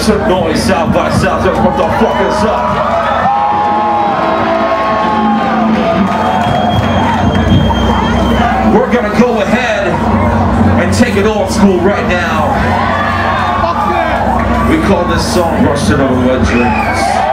some noise south by southwest. What the fuck is up? We're gonna go ahead and take it old school right now. We call this song Rusted Over Dreams.